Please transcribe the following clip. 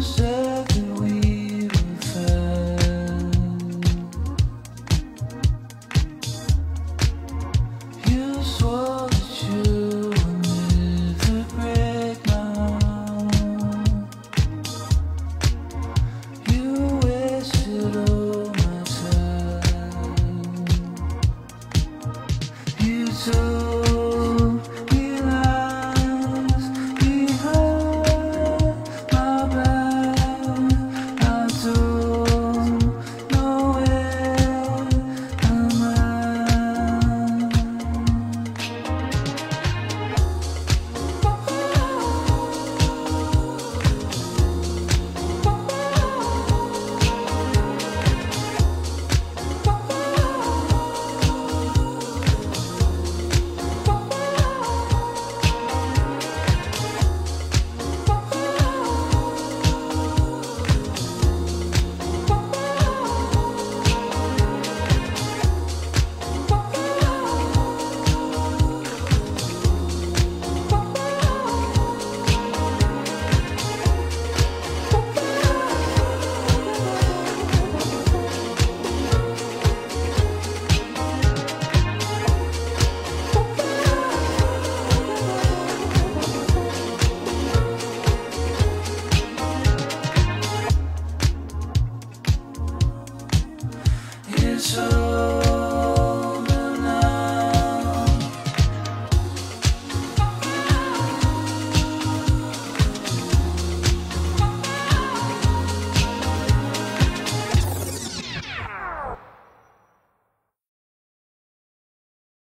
say 车。